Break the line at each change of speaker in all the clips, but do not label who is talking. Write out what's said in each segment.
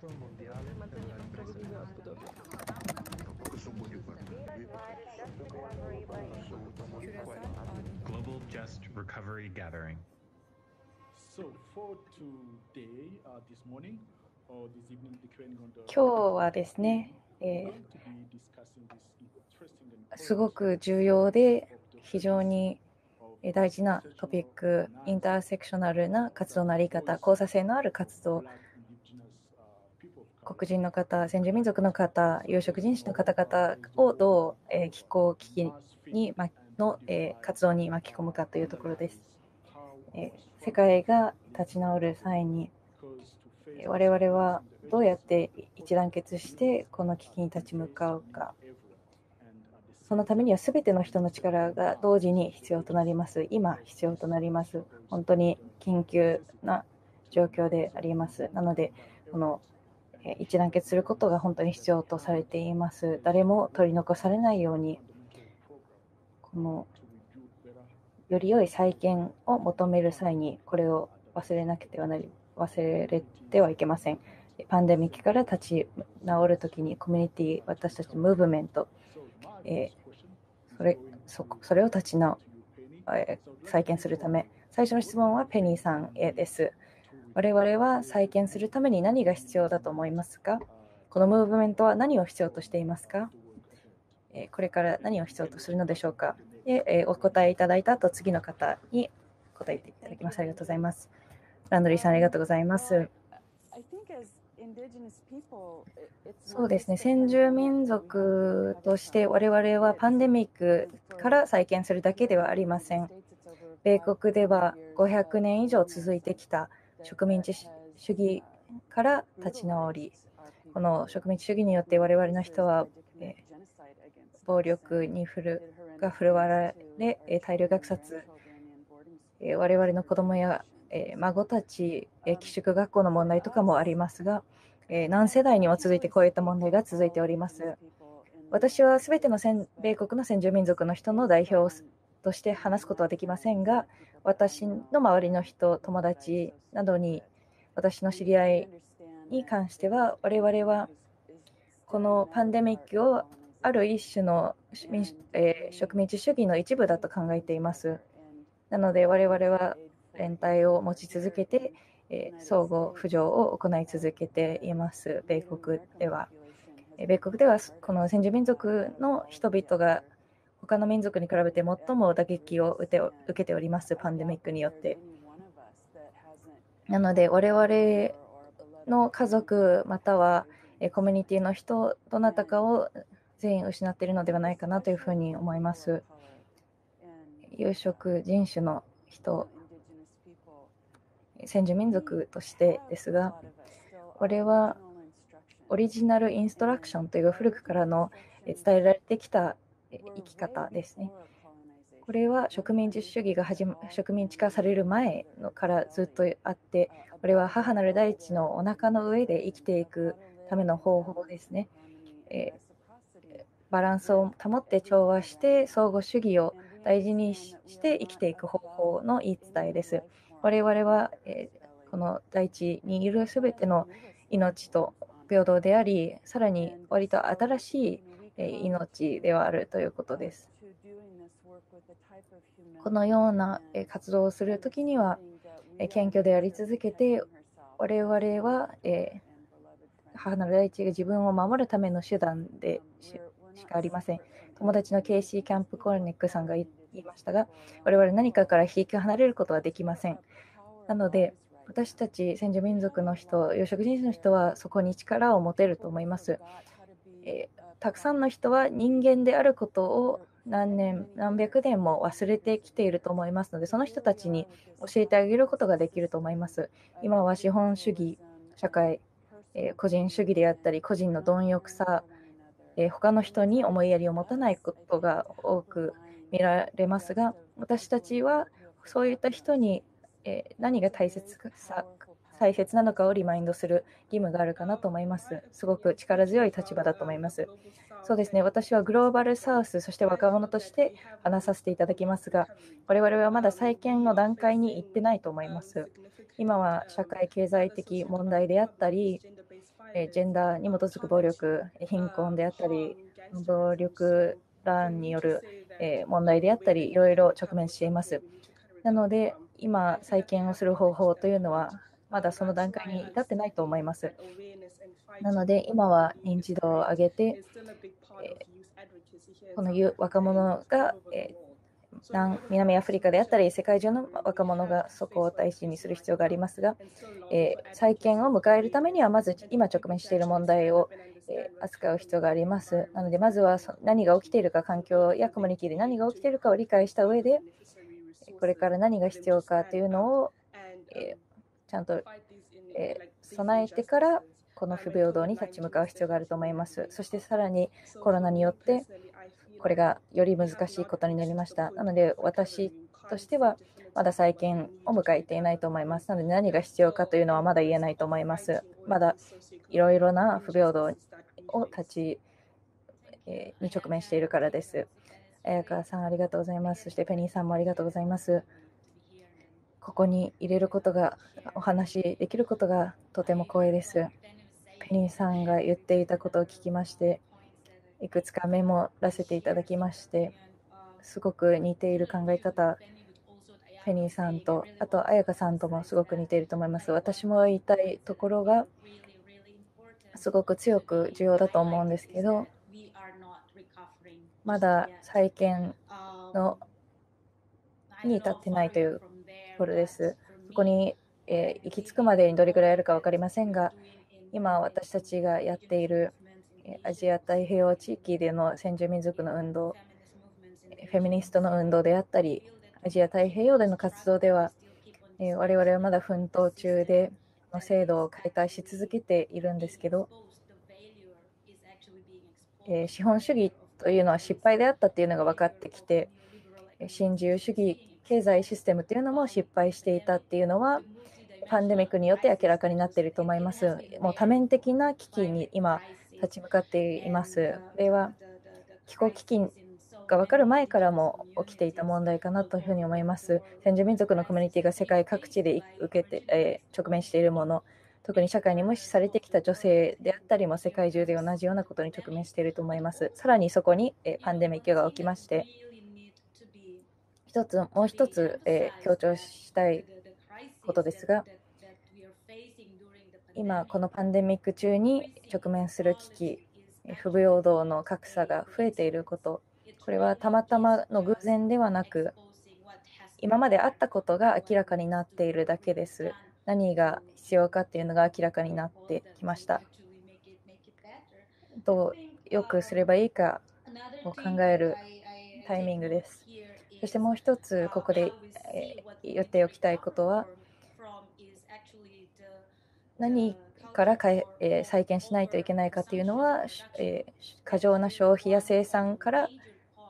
Forum Mondiale la ripresa della Abu Dhabi.
Global Just Recovery Gathering.
So for today, uh, this morning or this evening, depending on the
今日はですね、えーすごく重要で非常にえー大事なトピック、インターセクショナルな活動のあり方、交差性のある活動、黒人の方、先住民族の方、有色人種の方々をどう、えー気候危機にまの、えー活動に巻き込むかというところです。えー世界が立ち直る際に、えー我々はどうやって一団結してこの危機に立ち向かうか、そのためには全ての人の力が同時に必要となります。今、必要となります。本当に緊急な状況であります。なので、このえ一団結することが本当に必要とされています。誰も取り残されないように、このより良い再建を求める際に、これを忘れなくてはなり、忘れてはいけません。パンデミックから立ち直るときに、コミュニティ、私たちのムーブメント、えーそれそそれを立ち直、えー再建するため、最初の質問はペニーさんへです。我々は再建するために何が必要だと思いますか？このムーブメントは何を必要としていますか？えーこれから何を必要とするのでしょうか？で、えーお答えいただいた後、次の方に答えていただきます。ありがとうございます。ランドリーさん、ありがとうございます。そうですね、先住民族として我々はパンデミックから再建するだけではありません。米国では500年以上続いてきた植民地主義から立ち直り、この植民地主義によって我々の人は、えー暴力に振るが振るわれ、えー大量虐殺、えー我々の子供や、えー孫たち、えー寄宿学校の問題とかもありますが、えー何世代にも続いてこういった問題が続いております。私はすべての先米国の先住民族の人の代表として話すことはできませんが、私の周りの人、友達などに、私の知り合いに関しては、我々はこのパンデミックをある一種のえ植民地主義の一部だと考えています。なので、我々は連帯を持ち続けて、え相互扶助を行い続けています、米国では。米国ではこの先住民族の人々が他の民族に比べて最も打撃を受けて受けております、パンデミックによって。なので、我々の家族またはコミュニティの人、どなたかを全員失っているのではないかなというふうに思います。有色人種の人、先住民族としてですが、これはオリジナルインストラクションという古くからの伝えられてきた生き方ですね。これは植民地主義が始ま植民地化される前のからずっとあって、これは母なる大地のお腹の上で生きていくための方法ですね。えーバランスを保って調和して相互主義を大事にしして生きていく方法の言い伝えです。我々は、えーこの大地にいるすべての命と平等であり、さらに割と新しいえー命ではあるということです。このようなえー活動をするときには、えー謙虚であり続けて、我々は、えー母なる大地が自分を守るための手段でししかありません。友達のケイシー・キャンプ・コルニックさんが言いましたが、我々何かから引き離れることはできません。なので、私たち先住民族の人、有色人種の人はそこに力を持てると思います。えーたくさんの人は人間であることを何年、何百年も忘れてきていると思いますので、その人たちに教えてあげることができると思います。今は資本主義社会、えー個人主義であったり、個人の貪欲さ、えー他の人に思いやりを持たないことが多く見られますが、私たちはそういった人に、えー何が大切かさ大切なのかをリマインドする義務があるかなと思います。すごく力強い立場だと思います。そうですね、私はグローバルサウス、そして若者として話させていただきますが、我々はまだ再建の段階に行ってないと思います。今は社会経済的問題であったり、ジェンダーに基づく暴力、貧困であったり、暴力乱による問題であったり、いろいろ直面しています。なので、今、再建をする方法というのは、まだその段階に至ってないと思います。なので、今は認知度を上げて、えこの若者が、え南アフリカであったり、世界中の若者がそこを大事にする必要がありますが、え再建を迎えるためには、まず今直面している問題を扱う必要があります。なので、まずは何が起きているか、環境やコミュニティで何が起きているかを理解した上で、これから何が必要かというのを、えちゃんと、えー備えてから、この不平等に立ち向かう必要があると思います。そしてさらにコロナによって、これがより難しいことになりました。なので、私としては、まだ再建を迎えていないと思います。なので、何が必要かというのはまだ言えないと思います。まだいろいろな不平等を立ち、えに直面しているからです。綾川さん、ありがとうございます。そしてペニーさんもありがとうございます。ここに入れることが、お話できることがとても光栄です。ペニーさんが言っていたことを聞きまして、いくつかメモらせていただきまして、すごく似ている考え方、ペニーさんと、あと綾香さんともすごく似ていると思います。私も言いたいところが、すごく強く重要だと思うんですけど、まだ再建のに至ってないというころです。そこに、えー、行き着くまでにどれぐらいあるか分かりませんが、今私たちがやっているアジア太平洋地域での先住民族の運動、フェミニストの運動であったり、アジア太平洋での活動では、えー、我々はまだ奮闘中で、の制度を改革し続けているんですけど、えー、資本主義というのは失敗であったっていうのが分かってきて、新自由主義経済システムというのも失敗していたっていうのは、パンデミックによって明らかになっていると思います。もう多面的な危機に今立ち向かっています。これは気候危機が分かる前からも起きていた問題かなというふうに思います。先住民族のコミュニティが世界各地で受けて、えー、直面しているもの、特に社会に無視されてきた女性であったりも世界中で同じようなことに直面していると思います。さらにそこに、えー、パンデミックが起きまして、一つ、もう一つ、えー、強調したいことですが、今、このパンデミック中に直面する危機、不平等の格差が増えていること、これはたまたまの偶然ではなく、今まであったことが明らかになっているだけです。何が必要かっていうのが明らかになってきました。どうよくすればいいかを考えるタイミングです。そしてもう一つ、ここで言っておきたいことは、何から、再建しないといけないかというのは、過剰な消費や生産から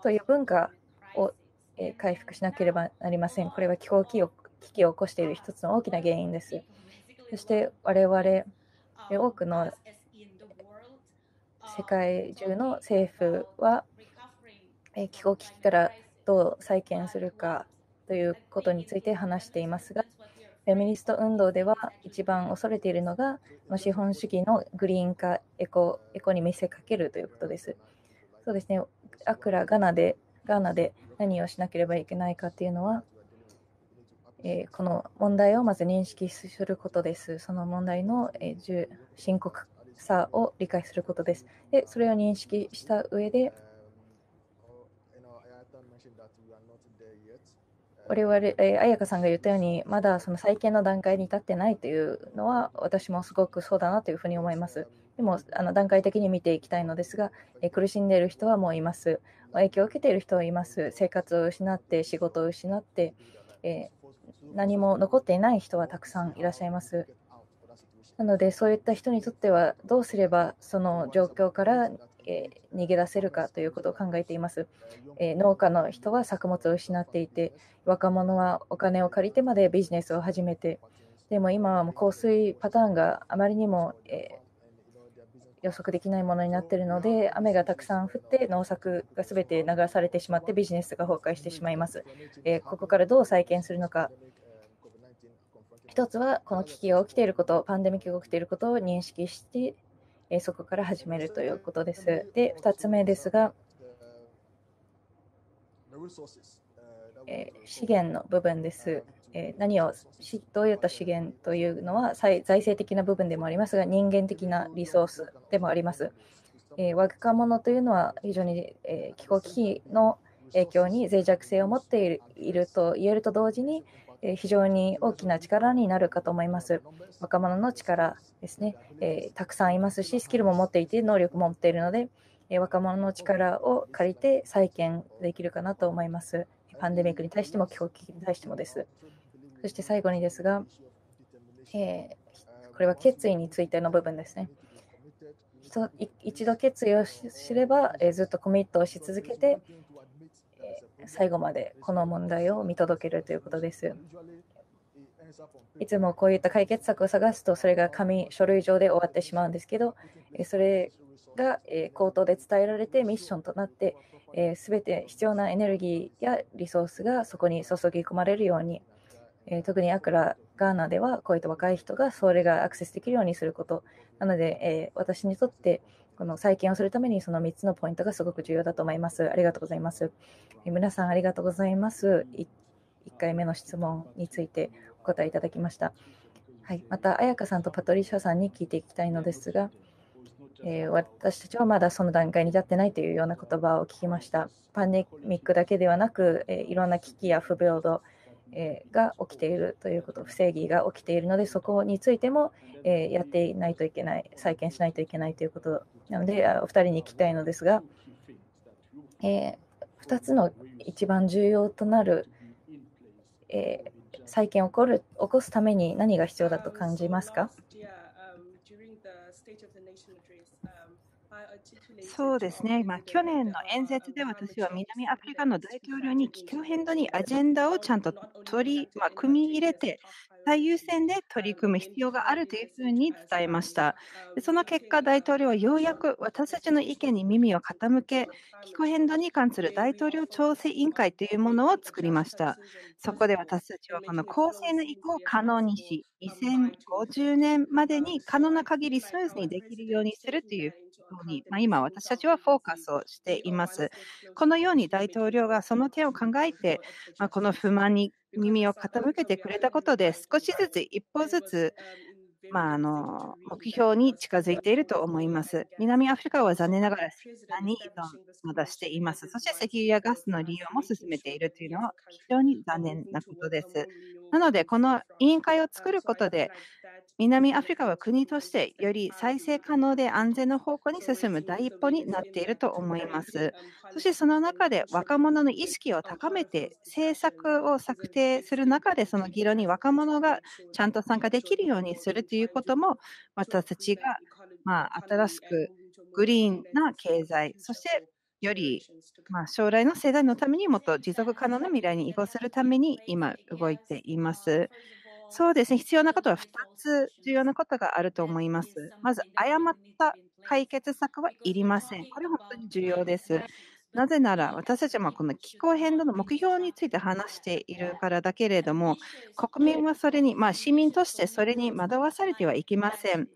という文化を、回復しなければなりません。これは気候危機を起こしている一つの大きな原因です。そして我々、多くの世界中の政府は、気候危機からどう再建するかということについて話していますが、フェミニスト運動では一番恐れているのが資本主義のグリーン化エコエコに見せかけるということです。そうですね、アクラ、ガナでガナで何をしなければいけないかっていうのは、えー、この問題をまず認識することです。その問題の、えー、深刻さを理解することです。で、それを認識した上で、我々、えー、彩香さんが言ったように、まだその再建の段階に至ってないというのは、私もすごくそうだなというふうに思います。でも、あの段階的に見ていきたいのですが、えー、苦しんでいる人はもういます。影響を受けている人はいます。生活を失って、仕事を失って、えー、何も残っていない人はたくさんいらっしゃいます。なので、そういった人にとっては、どうすればその状況からえ逃げ出せるかということを考えています、え農家の人は作物を失っていて、若者はお金を借りてまでビジネスを始めて、でも今はもう降水パターンがあまりにも、え予測できないものになっているので、雨がたくさん降って農作がすべて流されてしまってビジネスが崩壊してしまいます。えここからどう再建するのか。一つはこの危機が起きていること、パンデミックが起きていることを認識してえーそこから始めるということです。で、2つ目ですが、えー資源の部分です。えー何をしどういった資源というのは財財政的な部分でもありますが人間的なリソースでもあります。えー若者というのは非常に、えー気候危機の影響に脆弱性を持っていると言えると同時に、えー非常に大きな力になるかと思います。若者の力ですね、えたくさんいますし、スキルも持っていて、能力も持っているので、え若者の力を借りて再建できるかなと思います。パンデミックに対しても気候危機に対してもです。そして最後にですが、えーこれは決意についての部分ですね。一度決意をすれば、えずっとコミットをし続けて、最後までこの問題を見届けるということです。いつもこういった解決策を探すと、それが紙、書類上で終わってしまうんですけど、それが口頭で伝えられてミッションとなって、すべて必要なエネルギーやリソースがそこに注ぎ込まれるように、特にアクラ、ガーナではこういった若い人がそれがアクセスできるようにすること。なので、私にとってこの再建をするためにその3つのポイントがすごく重要だと思います。ありがとうございます。え皆さんありがとうございます。1回目の質問についてお答えいただきました。はい、また、彩香さんとパトリシャさんに聞いていきたいのですが、えー私たちはまだその段階に至ってないというような言葉を聞きました。パンデミックだけではなく、えーいろんな危機や不平等、えーが起きているということ、不正義が起きているので、そこについても、えーやっていないといけない、再建しないといけないということなので、お二人に聞きたいのですが、え2つの一番重要となる、えー再建を起こる起こすために何が必要だと感じますか？
そうですね、まあ、去年の演説で私は南アフリカの大統領に気候変動にアジェンダをちゃんと取り、まあ、組み入れて、最優先で取り組む必要があるというふうに伝えました。その結果、大統領はようやく私たちの意見に耳を傾け、気候変動に関する大統領調整委員会というものを作りました。そこで私たちはこの公正な移行を可能にし、2050年までに可能な限りスムーズにできるようにするというに、まあ、今私たちはフォーカスをしています。このように大統領がその点を考えて、まあ、この不満に耳を傾けてくれたことで、少しずつ一歩ずつ、まあ、あの目標に近づいていると思います。南アフリカは残念ながら石炭にまだしています。そして石油やガスの利用も進めているというのは非常に残念なことです。なので、この委員会を作ることで、南アフリカは国としてより再生可能で安全な方向に進む第一歩になっていると思います。そしてその中で若者の意識を高めて政策を策定する中でその議論に若者がちゃんと参加できるようにするということも私たちがまあ新しくグリーンな経済そしてよりまあ将来の世代のためにもっと持続可能な未来に移行するために今動いています。そうですね、必要なことは2つ重要なことがあると思います。まず、誤った解決策はいりません。これ本当に重要です。なぜなら、私たちはこの気候変動の目標について話しているからだけれども、国民はそれに、まあ、市民としてそれに惑わされてはいけません。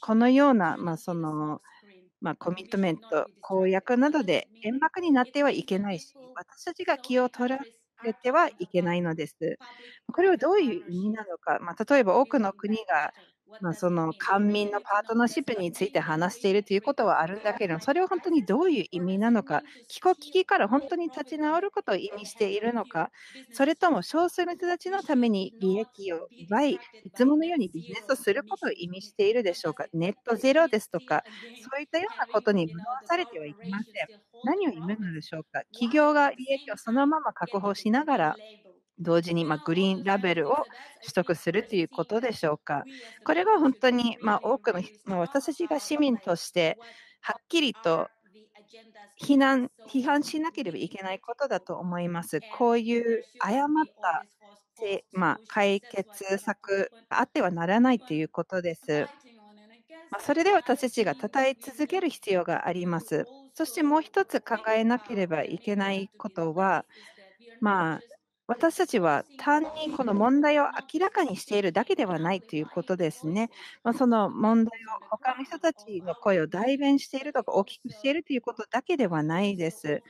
このような、まあ、その、まあ、コミットメント、公約などで円幕になってはいけないし、私たちが気を取られてはいけないのです。これはどういう意味なのか、まあ、例えば多くの国が、まあ、その官民のパートナーシップについて話しているということはあるんだけれども、それは本当にどういう意味なのか、気候危機から本当に立ち直ることを意味しているのか、それとも少数の人たちのために利益を奪い、いつものようにビジネスをすることを意味しているでしょうか？ネットゼロですとか、そういったようなことに惑わされてはいけません。何を意味なのでしょうか？企業が利益をそのまま確保しながら、同時にまグリーンラベルを取得するということでしょうか。これが本当にま多くの、ま、私たちが市民としてはっきりと非難批判しなければいけないことだと思います。こういう誤ったまあ、解決策があってはならないということです。まあ、それで私たちが称え続ける必要があります。そしてもう一つ考えなければいけないことは、まあ、私たちは単にこの問題を明らかにしているだけではないということですね。まあ、その問題を他の人たちの声を代弁しているとか大きくしているということだけではないです。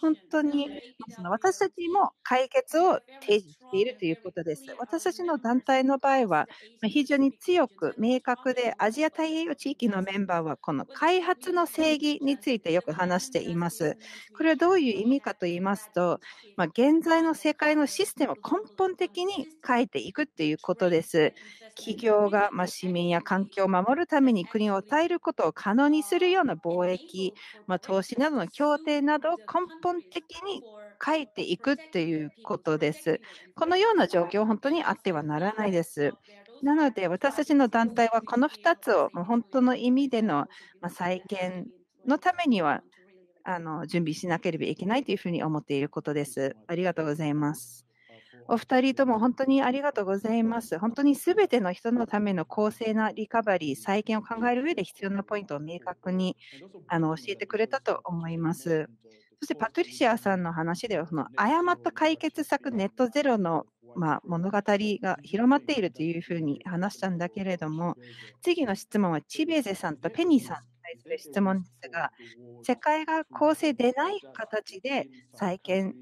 本当にその私たちも解決を提示しているということです。私たちの団体の場合は、非常に強く明確で、アジア太平洋地域のメンバーは、この開発の正義についてよく話しています。これはどういう意味かと言いますと、まあ、現在の世界のシステムを根本的に変えていくということです。企業が、ま市民や環境を守るために国を与えることを可能にするような貿易、まあ、投資などの協定などを根本的に変えていくっていうことです。このような状況、本当にあってはならないです。なので、私たちの団体はこの2つを本当の意味での再建のためにはあの準備しなければいけないというふうに思っていることです。ありがとうございます。お二人とも本当にありがとうございます。本当にすべての人のための公正なリカバリー、再建を考える上で必要なポイントを明確にあの教えてくれたと思います。そしてパトリシアさんの話では、その誤った解決策ネットゼロのまあ、物語が広まっているというふうに話したんだけれども、次の質問はチベゼさんとペニーさんに対す。る質問ですが、世界が公正でない形で再建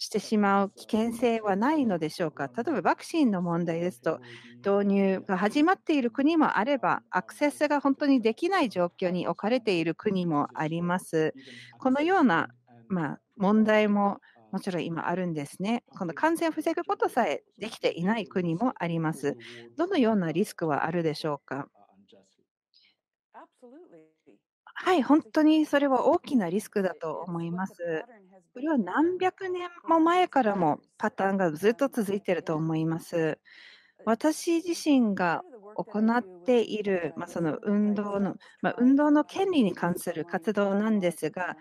してしまう危険性はないのでしょうか。例えばワクチンの問題ですと、導入が始まっている国もあれば、アクセスが本当にできない状況に置かれている国もあります。このような、まあ、問題ももちろん今あるんですね。この感染を防ぐことさえできていない国もあります。どのようなリスクはあるでしょうか？はい、本当にそれは大きなリスクだと思います。これは何百年も前からもパターンがずっと続いていると思います。私自身が行っている、まあ、その運動の、まあ、運動の権利に関する活動なんですが、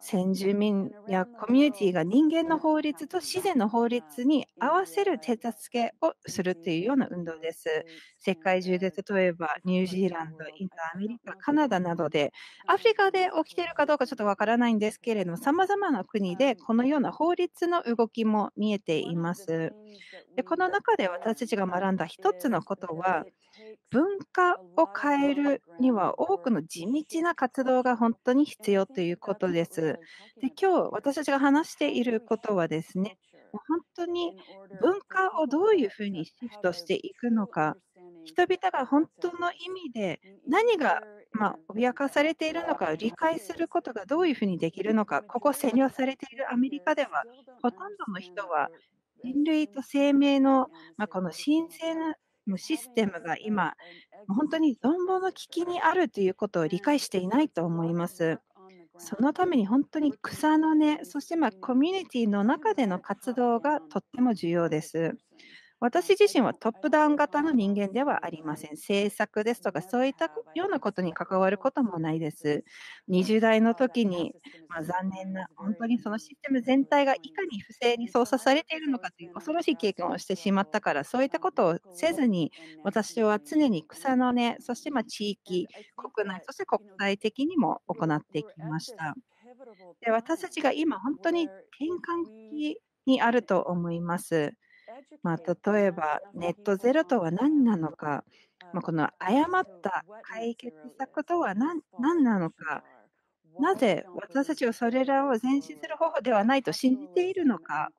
先住民やコミュニティが人間の法律と自然の法律に合わせる手助けをするというような運動です。世界中で例えばニュージーランド、インドアメリカ、カナダなどで、アフリカで起きているかどうかちょっとわからないんですけれども、様々な国でこのような法律の動きも見えています。でこの中で私たちが学んだ一つのことは、文化を変えるには多くの地道な活動が本当に必要ということです。で今日私たちが話していることはですね、本当に文化をどういうふうにシフトしていくのか、人々が本当の意味で何が、ま、脅かされているのか理解することがどういうふうにできるのか、ここ占領されているアメリカでは、ほとんどの人は人類と生命の、まあ、この神聖なシステムが今、本当に存亡の危機にあるということを理解していないと思います。そのために本当に草の根、そしてまコミュニティの中での活動がとっても重要です。私自身はトップダウン型の人間ではありません。政策ですとか、そういったようなことに関わることもないです。20代の時に、まあ、残念な、本当にそのシステム全体がいかに不正に操作されているのかという恐ろしい経験をしてしまったから、そういったことをせずに、私は常に草の根、そしてま地域、国内、そして国際的にも行ってきました。で私たちが今、本当に転換期にあると思います。まあ、例えば、ネットゼロとは何なのか、まあ、この誤った解決策とは何何なのか、なぜ私たちはそれらを前進する方法ではないと信じているのか、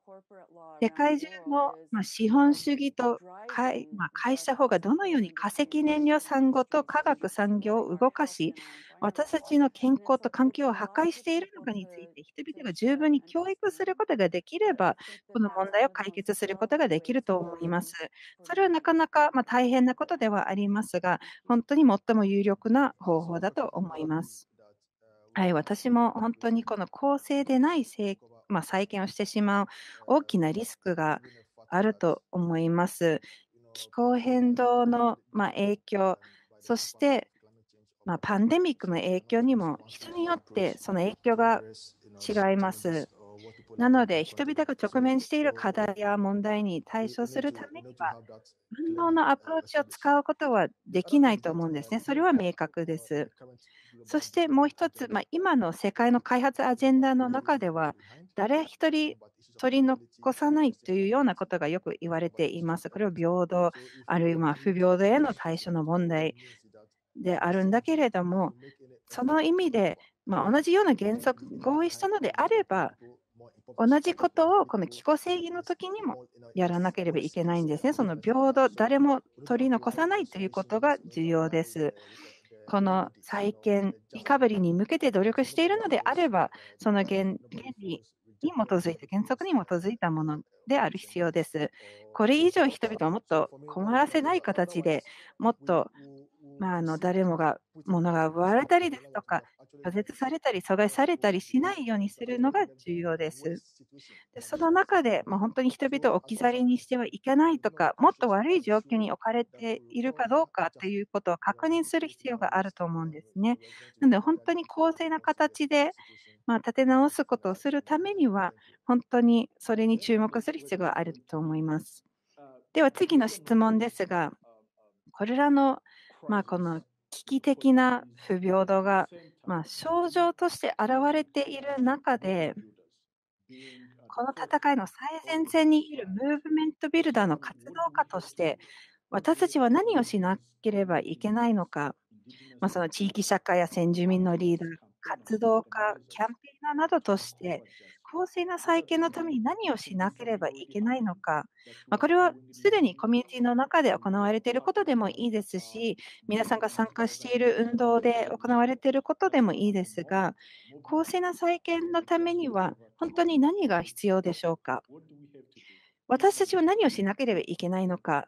世界中の資本主義と会,、まあ、会社法がどのように化石燃料産業と科学産業を動かし、私たちの健康と環境を破壊しているのかについて、人々が十分に教育することができれば、この問題を解決することができると思います。それはなかなかま大変なことではありますが、本当に最も有力な方法だと思います。はい、私も本当にこの公正でないせい、まあ、再建をしてしまう大きなリスクがあると思います。気候変動のま影響、そしてまあ、パンデミックの影響にも人によってその影響が違います。なので、人々が直面している課題や問題に対処するためには、万能のアプローチを使うことはできないと思うんですね。それは明確です。そしてもう一つ、まあ、今の世界の開発アジェンダの中では、誰一人取り残さないというようなことがよく言われています。これは平等、あるいは不平等への対処の問題であるんだけれども、その意味で、まあ、同じような原則合意したのであれば、同じことをこの気候正義の時にもやらなければいけないんですね。その平等、誰も取り残さないということが重要です。この再建、リカバリーに向けて努力しているのであれば、その原理に基づいて、原則に基づいたものである必要です。これ以上人々をもっと困らせない形でもっとまあ、あの誰もが物が奪われたりですとか、拒絶されたり、阻害されたりしないようにするのが重要です。でその中で、まあ、本当に人々を置き去りにしてはいけないとか、もっと悪い状況に置かれているかどうかということを確認する必要があると思うんですね。なので、本当に公正な形で、まあ、立て直すことをするためには、本当にそれに注目する必要があると思います。では次の質問ですが、これらのまあ、この危機的な不平等が、まあ、症状として現れている中で、この戦いの最前線にいるムーブメントビルダーの活動家として、私たちは何をしなければいけないのか、まあ、その地域社会や先住民のリーダー、活動家、キャンペーナーなどとして、公正な再建のために何をしなければいけないのか、まあ、これはすでにコミュニティの中で行われていることでもいいですし、皆さんが参加している運動で行われていることでもいいですが、公正な再建のためには本当に何が必要でしょうか。私たちは何をしなければいけないのか。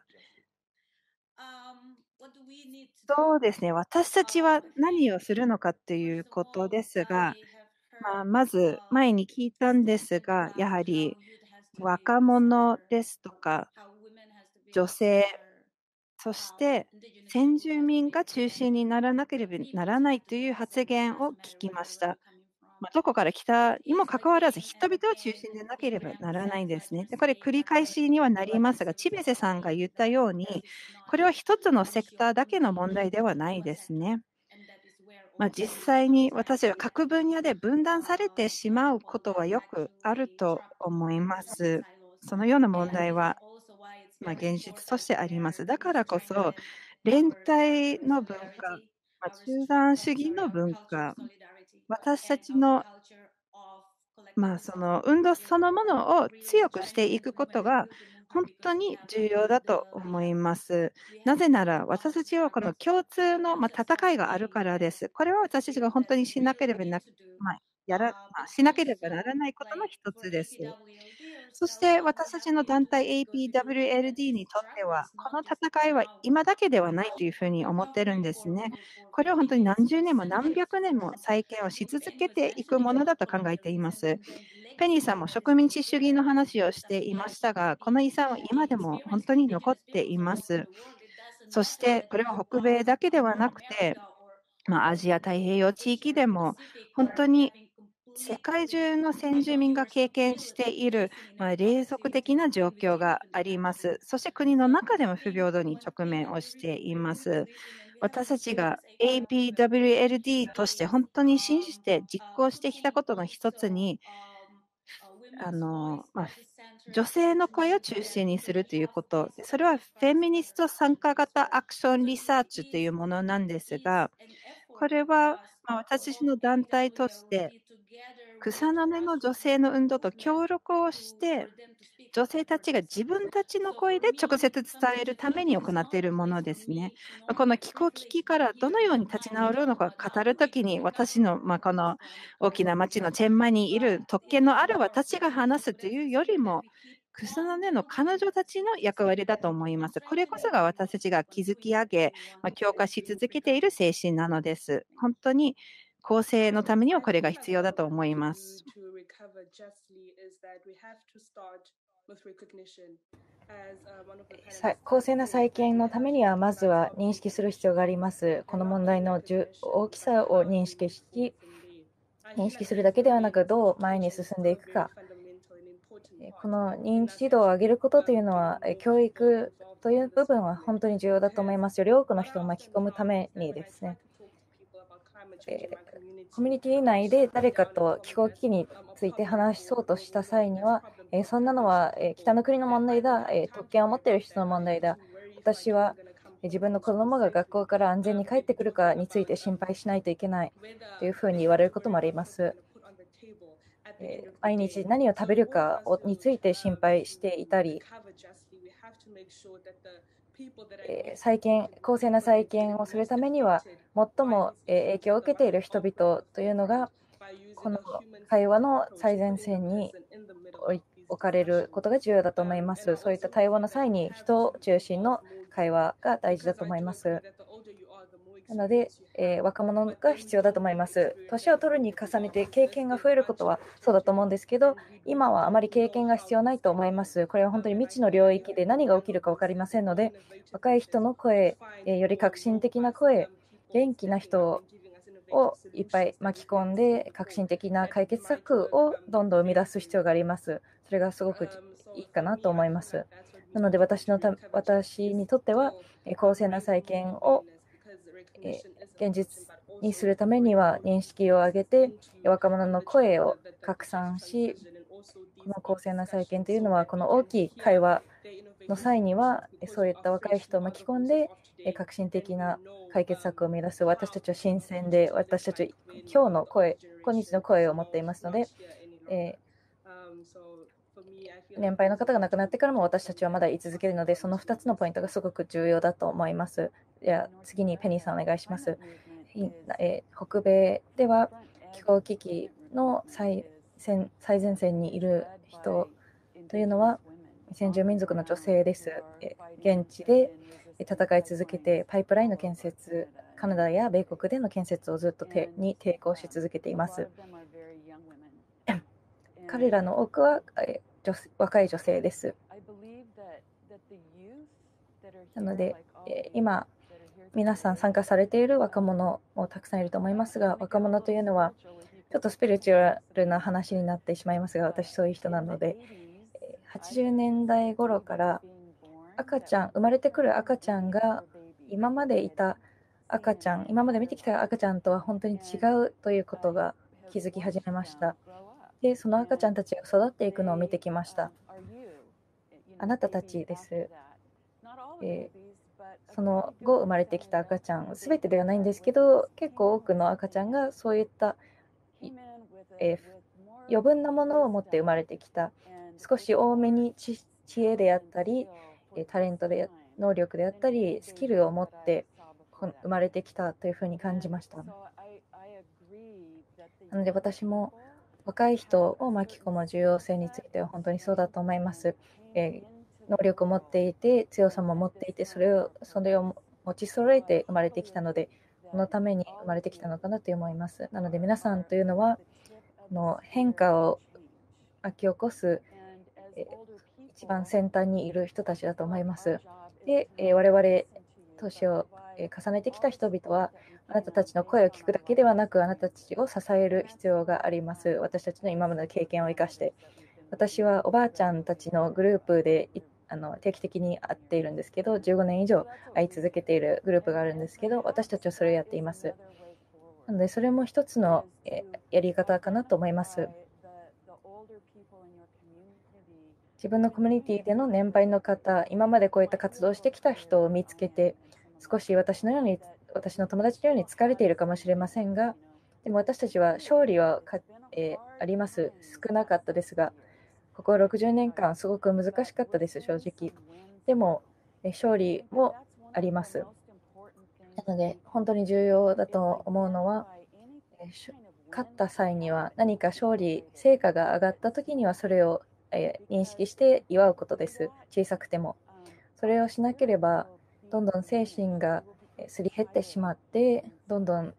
そうですね、私たちは何をするのかということですが、まあ、まず前に聞いたんですが、やはり若者ですとか、女性、そして先住民が中心にならなければならないという発言を聞きました。まあ、どこから来たにもかかわらず、人々を中心でなければならないんですね。でこれ、繰り返しにはなりますが、チベセさんが言ったように、これは一つのセクターだけの問題ではないですね。まあ、実際に私は各分野で分断されてしまうことはよくあると思います。そのような問題は、まあ、現実としてあります。だからこそ、連帯の文化、まあ、集団主義の文化、私たちのまあ、その運動そのものを強くしていくことが本当に重要だと思います。なぜなら、私たちはこの共通の、ま戦いがあるからです。これは私たちが本当にしなければな、まあ、やら、まあ、しなければならないことの一つです。そして私たちの団体 APWLD にとっては、この戦いは今だけではないというふうに思ってるんですね。これは本当に何十年も何百年も再建をし続けていくものだと考えています。ペニーさんも植民地主義の話をしていましたが、この遺産は今でも本当に残っています。そして、これは北米だけではなくて、まあ、アジア太平洋地域でも本当に世界中の先住民が経験している、まあ、霊俗的な状況があります。そして国の中でも不平等に直面をしています。私たちが APWLD として本当に信じて実行してきたことの一つに、あのまあ、女性の声を中心にするということ、それはフェミニスト参加型アクションリサーチというものなんですが、これはまあ私の団体として草の根の女性の運動と協力をして、女性たちが自分たちの声で直接伝えるために行っているものですね。この気候危機からどのように立ち直るのか語るときに、私の、まあ、この大きな町のチェンマにいる特権のある私が話すというよりも、草の根の彼女たちの役割だと思います。これこそが私たちが築き上げ、まあ、強化し続けている精神なのです。本当に公正のためにはこれが必要だと思います。
公正な再建のためには、まずは認識する必要があります。この問題の大きさを認識し、認識するだけではなく、どう前に進んでいくか、この認知度を上げることというのは、教育という部分は本当に重要だと思いますより多くの人を巻き込むためにですね。えコミュニティ内で誰かと気候危機について話そうとした際には、えそんなのは、え北の国の問題だ、え特権を持っている人の問題だ。私は自分の子供が学校から安全に帰ってくるかについて心配しないといけないというふうに言われることもあります。え毎日何を食べるかについて心配していたり、再建公正な再建をするためには、最も影響を受けている人々というのが、この会話の最前線に置かれることが重要だと思います。そういった対話の際に人を中心の会話が大事だと思います。なので、えー、若者が必要だと思います。年を取るに重ねて経験が増えることはそうだと思うんですけど、今はあまり経験が必要ないと思います。これは本当に未知の領域で何が起きるか分かりませんので、若い人の声、えー、より革新的な声、元気な人をいっぱい巻き込んで、革新的な解決策をどんどん生み出す必要があります。それがすごくいいかなと思います。なので私のた私にとっては、公正な再建を現実にするためには認識を上げて若者の声を拡散しこの公正な再建というのはこの大きい会話の際にはそういった若い人を巻き込んで革新的な解決策を目指す私たちは新鮮で私たちは今日の声今日の声を持っていますので、え年配の方が亡くなってからも私たちはまだ居続けるので、その2つのポイントがすごく重要だと思います。では次にペニーさんお願いします。え北米では気候危機の最前最前線にいる人というのは先住民族の女性です。現地で戦い続けてパイプラインの建設、カナダや米国での建設をずっと手に抵抗し続けています。彼らの多くは女若い女性です。なので、今、皆さん参加されている若者もたくさんいると思いますが、若者というのは、ちょっとスピリチュアルな話になってしまいますが、私そういう人なので、80年代頃から赤ちゃん、生まれてくる赤ちゃんが今までいた赤ちゃん、今まで見てきた赤ちゃんとは本当に違うということが気づき始めました。で、その赤ちゃんたちが育っていくのを見てきました。あなたたちです。え、その後生まれてきた赤ちゃん、すべてではないんですけど、結構多くの赤ちゃんがそういった、え、余分なものを持って生まれてきた、少し多めに知恵であったり、タレントで能力であったり、スキルを持って生まれてきたというふうに感じました。なので私も若い人を巻き込む重要性については本当にそうだと思います。えー、能力を持っていて、強さも持っていて、それをそれを持ち揃えて生まれてきたので、このために生まれてきたのかなと思います。なので皆さんというのは、の変化を巻き起こす、えー、一番先端にいる人たちだと思います。で、えー、我々、年を重ねてきた人々は、あなたたちの声を聞くだけではなく、あなたたちを支える必要があります。私たちの今までの経験を生かして。私はおばあちゃんたちのグループであの定期的に会っているんですけど、15年以上会い続けているグループがあるんですけど、私たちはそれをやっています。なので、それも一つのやり方かなと思います。自分のコミュニティでの年配の方、今までこういった活動をしてきた人を見つけて、少し私のように私の友達のように疲れているかもしれませんが、でも私たちは勝利はか、えー、あります。少なかったですが、ここ60年間すごく難しかったです、正直。でも、え勝利もあります。なので、本当に重要だと思うのは、え勝った際には何か勝利、成果が上がった時にはそれを、え認識して祝うことです。小さくても。それをしなければ、どんどん精神がすり減ってしまって、どんどん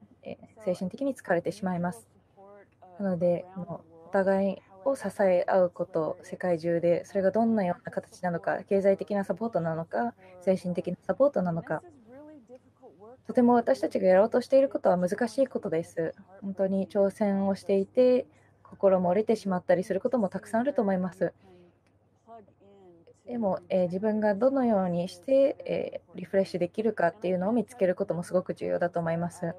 精神的に疲れてしまいます。なので、お互いを支え合うこと、世界中で、それがどんなような形なのか、経済的なサポートなのか、精神的なサポートなのか、とても私たちがやろうとしていることは難しいことです。本当に挑戦をしていて、心も折れてしまったりすることもたくさんあると思います。でも、えー自分がどのようにして、えーリフレッシュできるかっていうのを見つけることもすごく重要だと思います。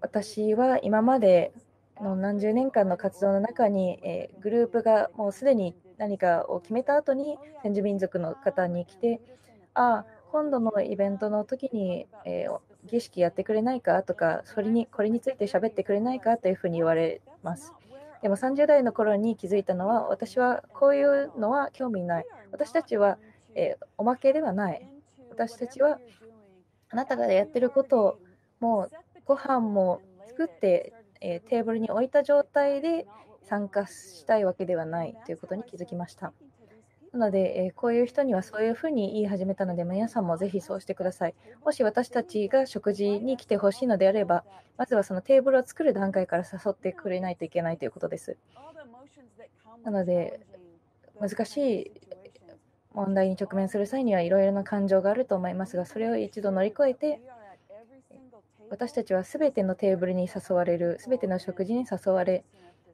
私は今までの何十年間の活動の中に、えーグループがもうすでに何かを決めた後に先住民族の方に来て、ああ、今度のイベントの時に、えー儀式やってくれないかとか、それにこれについて喋ってくれないかというふうに言われます。でも30代の頃に気づいたのは、私はこういうのは興味ない。私たちは、えーおまけではない。私たちはあなたがやってることをもうご飯も作って、えーテーブルに置いた状態で参加したいわけではないということに気づきました。なので、えこういう人にはそういうふうに言い始めたので、皆さんもぜひそうしてください。もし私たちが食事に来てほしいのであれば、まずはそのテーブルを作る段階から誘ってくれないといけないということです。なので、難しい問題に直面する際にはいろいろな感情があると思いますが、それを一度乗り越えて、私たちはすべてのテーブルに誘われる、すべての食事に誘われ、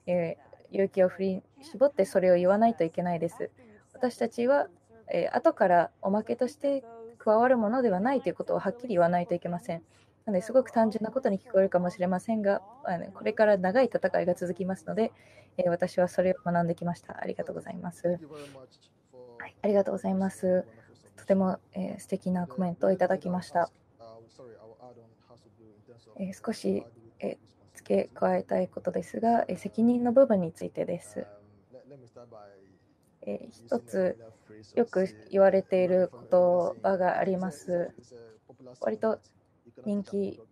えー勇気を振り絞ってそれを言わないといけないです。私たちは、えー後からおまけとして加わるものではないということをはっきり言わないといけません。なのですごく単純なことに聞こえるかもしれませんが、あのこれから長い戦いが続きますので、えー私はそれを学んできました。ありがとうございます。はい、ありがとうございます。とても、えー素敵なコメントをいただきました。えー少し、え付け加えたいことですが、え責任の部分についてです。えー一つよく言われている言葉があります。割と人気、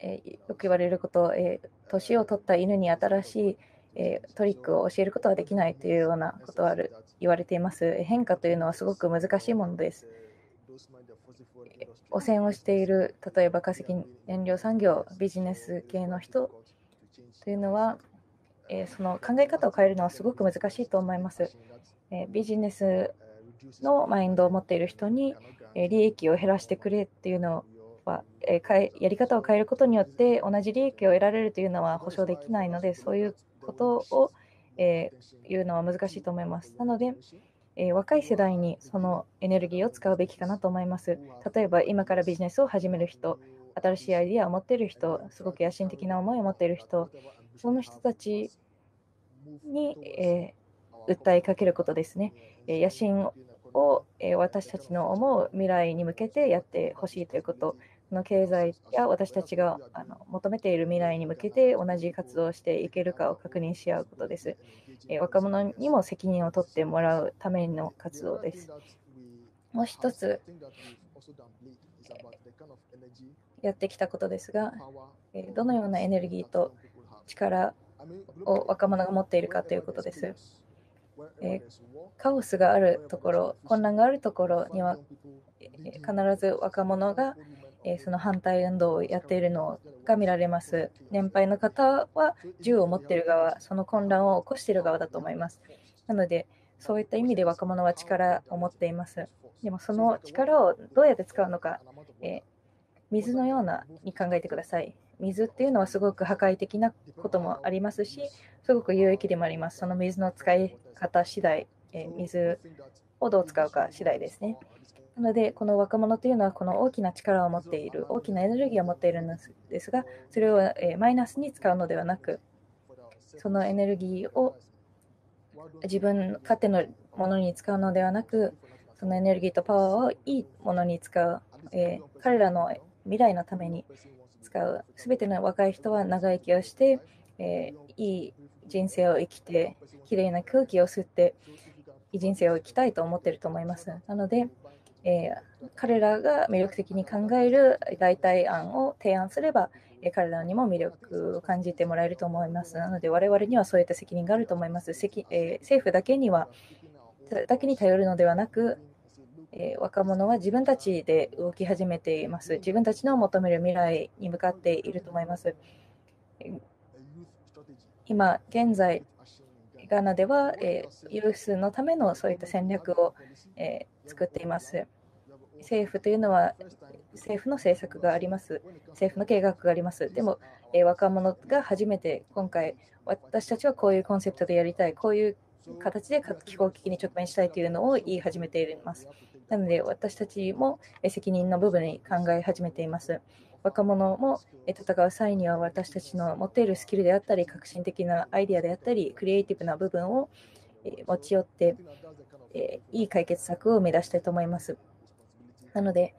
えよく言われること、え年を取った犬に新しい、えトリックを教えることはできないというようなことはある言われています。変化というのはすごく難しいものです。汚染をしている、例えば化石燃料産業、ビジネス系の人というのは、えその考え方を変えるのはすごく難しいと思います。ビジネスのマインドを持っている人に、利益を減らしてくれっていうのは、やり方を変えることによって同じ利益を得られるというのは保証できないので、そういうことを、言うのは難しいと思います。なので、若い世代にそのエネルギーを使うべきかなと思います。例えば今からビジネスを始める人、新しいアイデアを持っている人、すごく野心的な思いを持っている人、その人たちに、え訴えかけることですね。野心を、私たちの思う未来に向けてやってほしいということ、の経済や私たちが求めている未来に向けて同じ活動をしていけるかを確認し合うことです。若者にも責任を取ってもらうための活動です。もう一つやってきたことですが、どのようなエネルギーと力を若者が持っているかということです。えカオスがあるところ、混乱があるところには、必ず若者が、えその反対運動をやっているのが見られます。年配の方は銃を持っている側、その混乱を起こしている側だと思います。なので、そういった意味で若者は力を持っています。でもその力をどうやって使うのか、え水のようなに考えてください。水っていうのはすごく破壊的なこともありますし、すごく有益でもあります。その水の使い方次第、え水をどう使うか次第ですね。なので、この若者というのはこの大きな力を持っている、大きなエネルギーを持っているんですが、それをマイナスに使うのではなく、そのエネルギーを自分勝手のものに使うのではなく、そのエネルギーとパワーをいいものに使う、え彼らの未来のために使う、すべての若い人は長生きをして、えーいい人生を生きて、きれいな空気を吸って、いい人生を生きたいと思っていると思います。なので、えー彼らが魅力的に考える代替案を提案すれば、え彼らにも魅力を感じてもらえると思います。なので、我々にはそういった責任があると思います。えー政府だけにはだけに頼るのではなく、えー若者は自分たちで動き始めています。自分たちの求める未来に向かっていると思います。えー今現在、ガーナでは、えーユースのためのそういった戦略を、えー作っています。政府というのは政府の政策があります。政府の計画があります。でも、えー若者が初めて今回、私たちはこういうコンセプトでやりたい、こういう形で気候危機に直面したいというのを言い始めています。なので、私たちも責任の部分に考え始めています。若者も戦う際には私たちの持っているスキルであったり、革新的なアイデアであったり、クリエイティブな部分を持ち寄って、いい解決策を目指したいと思います。なので、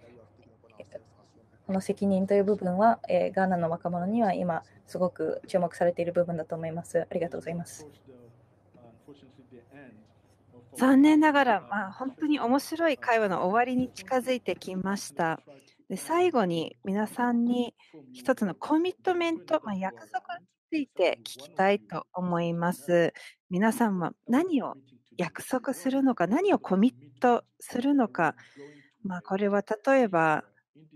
この責任という部分は、ガーナの若者には今、すごく注目されている部分だと思います。ありがとうございます。
残念ながら、まあ、本当に面白い会話の終わりに近づいてきました。で最後に皆さんに一つのコミットメント、まあ、約束について聞きたいと思います。皆さんは何を約束するのか、何をコミットするのか、まあ、これは例えば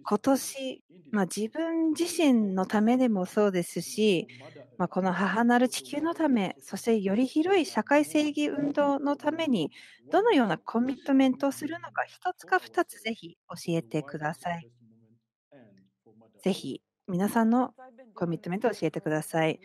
今年、まあ、自分自身のためでもそうですし、まあ、この母なる地球のため、そしてより広い社会正義運動のために、どのようなコミットメントをするのか、一つか二つぜひ教えてください。ぜひ皆さんのコミットメントを教えてください。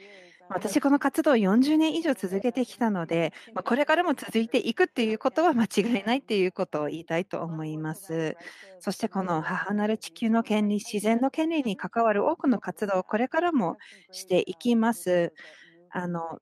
私、この活動を40年以上続けてきたので、まこれからも続いていくっていうことは間違いないっていうことを言いたいと思います。そしてこの母なる地球の権利、自然の権利に関わる多くの活動をこれからもしていきます。あの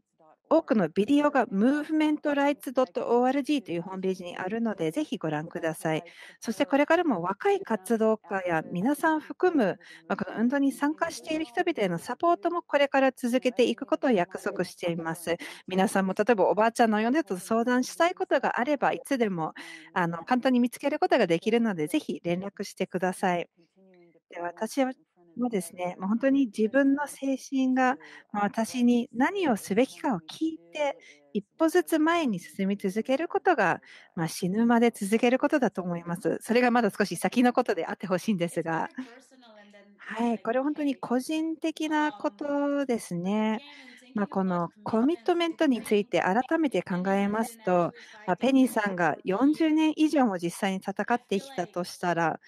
多くのビデオが movementrights.org というホームページにあるので、ぜひご覧ください。そしてこれからも若い活動家や皆さん含む、まこの運動に参加している人々へのサポートもこれから続けていくことを約束しています。皆さんも例えばおばあちゃんのようなと相談したいことがあれば、いつでもあの簡単に見つけることができるので、ぜひ連絡してください。で私はもですね、もう本当に自分の精神が、私に何をすべきかを聞いて、一歩ずつ前に進み続けることが、まあ、死ぬまで続けることだと思います。それがまだ少し先のことであってほしいんですが、はい、これ本当に個人的なことですね。まあ、このコミットメントについて改めて考えますと、まあ、ペニーさんが40年以上も実際に戦ってきたとしたら、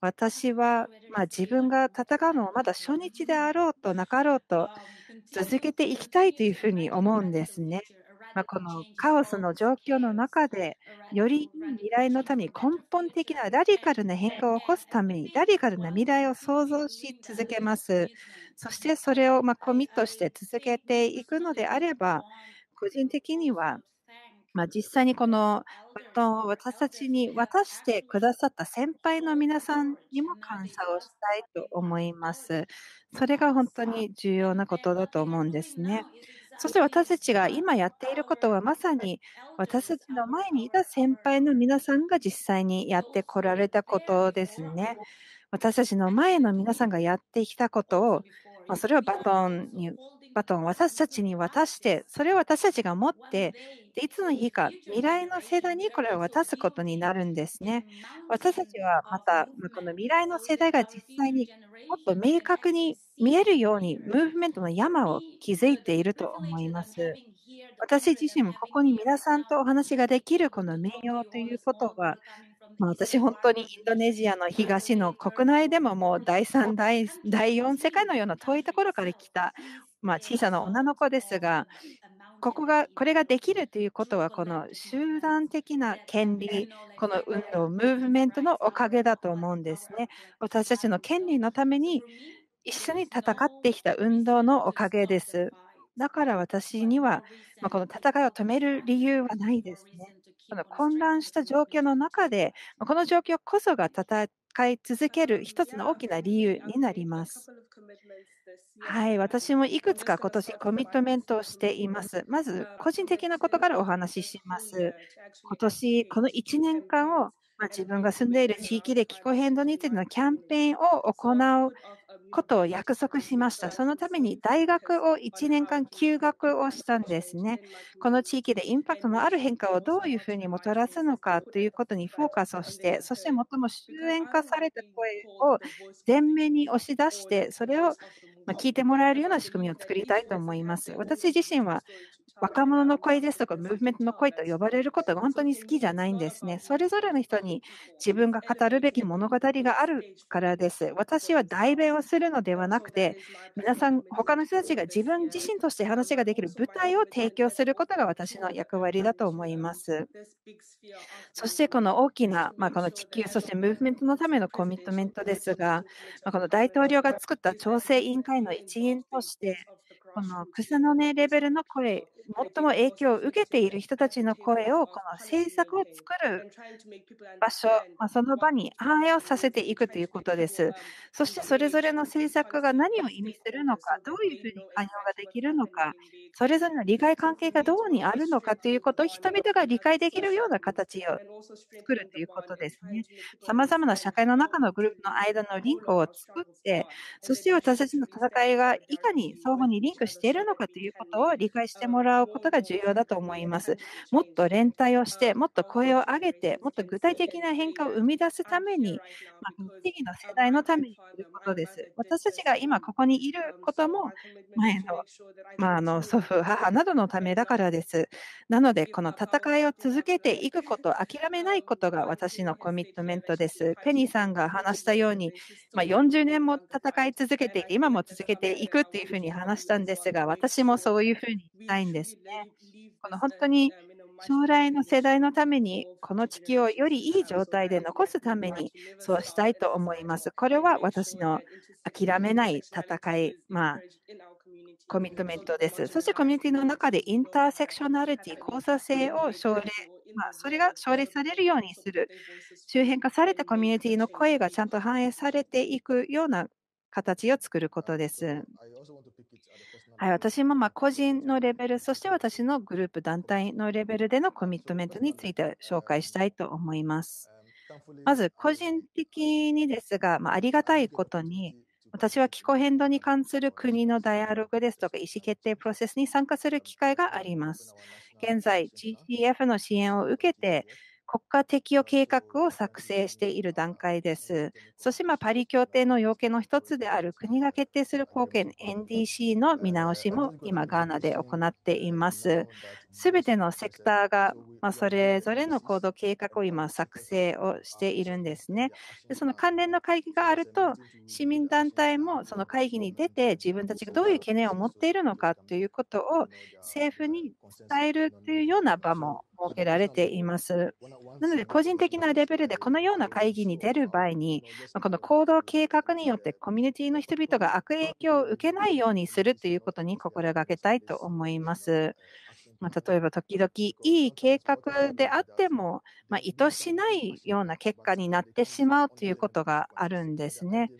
私は、まあ、自分が戦うのもまだ初日であろうとなかろうと続けていきたいというふうに思うんですね。まあ、このカオスの状況の中で、より未来のために根本的なラディカルな変化を起こすために、ラディカルな未来を創造し続けます。そしてそれをまコミットして続けていくのであれば、個人的にはまあ、実際にこのバトンを私たちに渡してくださった先輩の皆さんにも感謝をしたいと思います。それが本当に重要なことだと思うんですね。そして私たちが今やっていることはまさに私たちの前にいた先輩の皆さんが実際にやってこられたことですね。私たちの前の皆さんがやってきたことを、まあ、それをバトンにバトンを私たちに渡して、それを私たちが持って、でいつの日か未来の世代にこれを渡すことになるんですね。私たちはまた、この未来の世代が実際にもっと明確に見えるように、ムーブメントの山を築いていると思います。私自身もここに皆さんとお話ができるこの名誉ということは、まあ、私、本当にインドネシアの東の国内でももう第3、第4世界のような遠いところから来た、まあ、小さな女の子ですが、ここが、これができるということは、この集団的な権利、この運動、ムーブメントのおかげだと思うんですね。私たちの権利のために一緒に戦ってきた運動のおかげです。だから私には、まあ、この戦いを止める理由はないですね。この混乱した状況の中で、この状況こそが戦い続ける一つの大きな理由になります。はい、私もいくつか今年コミットメントをしています。まず、個人的なことからお話しします。今年、この1年間を、まあ、自分が住んでいる地域で気候変動についてのキャンペーンを行うことを約束しました。そのために大学を1年間休学をしたんですね。この地域でインパクトのある変化をどういうふうにもたらすのかということにフォーカスをして、そして最も終焉化された声を前面に押し出して、それをま、聞いてもらえるような仕組みを作りたいと思います。私自身は若者の声ですとか、ムーブメントの声と呼ばれることが本当に好きじゃないんですね。それぞれの人に自分が語るべき物語があるからです。私は代弁をするのではなくて、皆さん、他の人たちが自分自身として話ができる舞台を提供することが私の役割だと思います。そしてこの大きな、まあ、この地球、そしてムーブメントのためのコミットメントですが、まあ、この大統領が作った調整委員会の一員として、この草の根レベルの声、最も影響を受けている人たちの声を、この政策を作る場所、まあ、その場に反映をさせていくということです。そしてそれぞれの政策が何を意味するのか、どういうふうに関与ができるのか、それぞれの利害関係がどうにあるのかということを人々が理解できるような形を作るということですね。さまざまな社会の中のグループの間のリンクを作って、そして私たちの戦いがいかに相互にリンクしているのかということを理解してもらうことが重要だと思います。もっと連帯をして、もっと声を上げて、もっと具体的な変化を生み出すために、まあ、次の世代のためにということです。私たちが今ここにいることも、前の,、まあ、あの祖父、母などのためだからです。なので、この戦いを続けていくこと、諦めないことが私のコミットメントです。ペニーさんが話したように、まあ、40年も戦い続けていて、今も続けていくっていうふうに話したんですですが、私もそういうふうにしたいんですね。この本当に将来の世代のために、この地球をよりいい状態で残すために、そうしたいと思います。これは私の諦めない戦い、まあ、コミットメントです。そしてコミュニティの中でインターセクショナリティ、交差性を奨励、まあ、それが奨励されるようにする、周辺化されたコミュニティの声がちゃんと反映されていくような形を作ることです。はい、私もま個人のレベル、そして私のグループ、団体のレベルでのコミットメントについて紹介したいと思います。まず、個人的にですが、まあ、ありがたいことに、私は気候変動に関する国のダイアログですとか意思決定プロセスに参加する機会があります。現在、GCF の支援を受けて、国家適用計画を作成している段階です。そして、まパリ協定の要件の一つである国が決定する貢献 NDC の見直しも今、ガーナで行っています。すべてのセクターが、まあそれぞれの行動計画を今作成をしているんですね。でその関連の会議があると、市民団体もその会議に出て自分たちがどういう懸念を持っているのかということを政府に伝えるというような場も設けられています。なので、個人的なレベルでこのような会議に出る場合に、この行動計画によってコミュニティの人々が悪影響を受けないようにするということに心がけたいと思います。まあ、例えば時々いい計画であっても、まあ、意図しないような結果になってしまうということがあるんですね。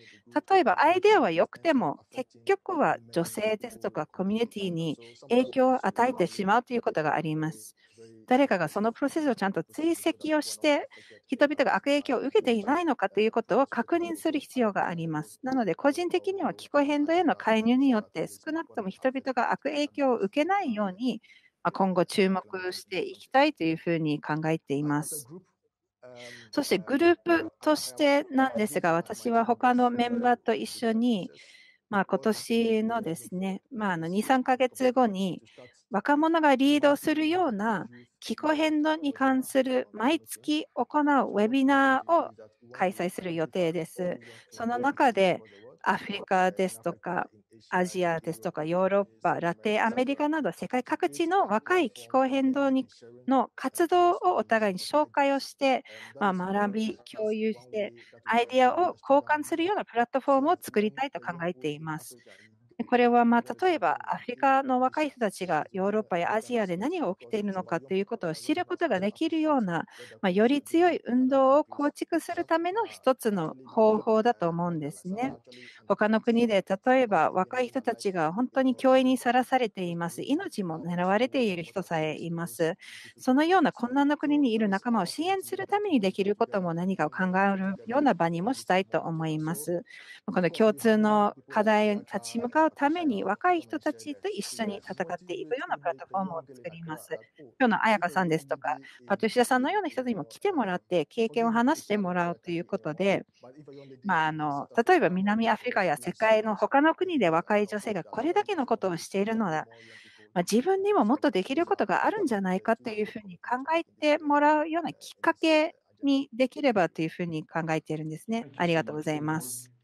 例えばアイデアは良くても結局は女性ですとかコミュニティに影響を与えてしまうということがあります。誰かがそのプロセスをちゃんと追跡をして、人々が悪影響を受けていないのかということを確認する必要があります。なので、個人的には気候変動への介入によって、少なくとも人々が悪影響を受けないように、今後注目していきたいというふうに考えています。そしてグループとしてなんですが、私は他のメンバーと一緒に、まあ、今年のですね、まあ、あの2、3ヶ月後に若者がリードするような気候変動に関する毎月行うウェビナーを開催する予定です。その中でアフリカですとか、アジアですとか、ヨーロッパ、ラテンアメリカなど世界各地の若い気候変動にの活動をお互いに紹介をして、まあ、学び、共有して、アイデアを交換するようなプラットフォームを作りたいと考えています。これはまあ例えばアフリカの若い人たちがヨーロッパやアジアで何が起きているのかということを知ることができるような、まあ、より強い運動を構築するための一つの方法だと思うんですね。他の国で例えば若い人たちが本当に脅威にさらされています。命も狙われている人さえいます。そのような困難な国にいる仲間を支援するためにできることも何かを考えるような場にもしたいと思います。この共通の課題に立ち向かううために若い人たちと一緒に戦っていくようなプラットフォームを作ります。今日の彩香さんですとか、パトリシアさんのような人にも来てもらって、経験を話してもらうということで、まあ、あの例えば南アフリカや世界の他の国で若い女性がこれだけのことをしているのだ、まあ、自分にももっとできることがあるんじゃないかというふうに考えてもらうようなきっかけにできればというふうに考えているんですね。ありがとうございます。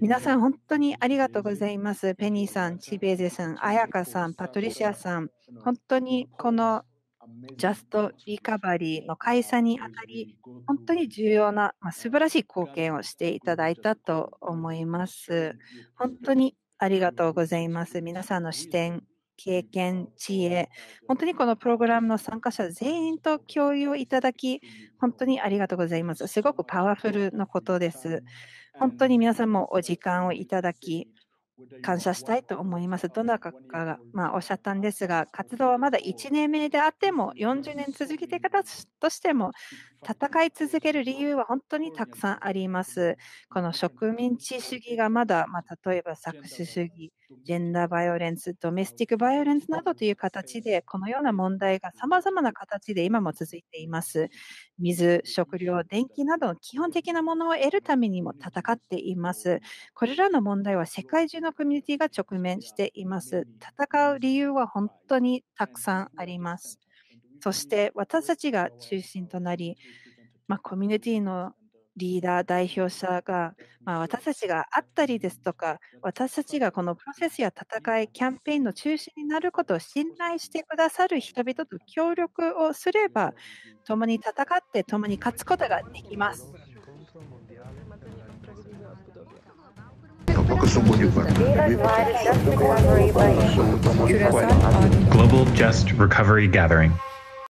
皆さん、本当にありがとうございます。ペニーさん、チベーゼさん、アヤカさん、パトリシアさん、本当にこのジャストリカバリーの開催にあたり、本当に重要な、まあ、素晴らしい貢献をしていただいたと思います。本当にありがとうございます。皆さんの視点、経験、知恵、本当にこのプログラムの参加者全員と共有をいただき、本当にありがとうございます。すごくパワフルなことです。本当に皆さんもお時間をいただき、感謝したいと思います。どなたかが、まあ、おっしゃったんですが、活動はまだ1年目であっても、40年続けてい方としても、戦い続ける理由は本当にたくさんあります。この植民地主義がまだ、まあ、例えば搾取主義、ジェンダーバイオレンス、ドメスティックバイオレンスなどという形で、このような問題が様々な形で今も続いています。水、食料、電気など基本的なものを得るためにも戦っています。これらの問題は世界中のコミュニティが直面しています。戦う理由は本当にたくさんあります。そして私たちが中心となり、まあ、コミュニティのリーダー、代表者が、まあ、私たちがあったりですとか、私たちがこのプロセスや戦い、キャンペーンの中心になることを信頼してくださる人々と協力をすれば、共に戦って共に勝つことができます。
Global Just Recovery Gathering